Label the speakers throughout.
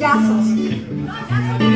Speaker 1: Gassos.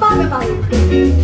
Speaker 1: Bye-bye.